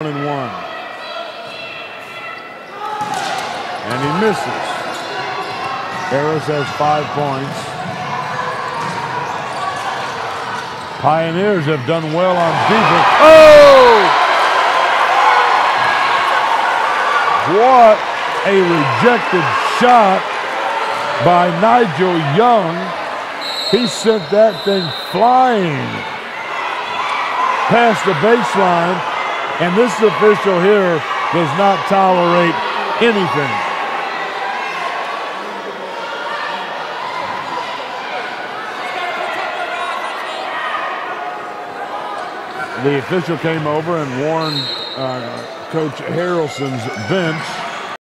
and one. And he misses. Harris has five points. Pioneers have done well on defense. Oh! What a rejected shot by Najeal Young. He sent that thing flying past the baseline and this official here does not tolerate anything. The official came over and warned uh, Coach Harrelson's bench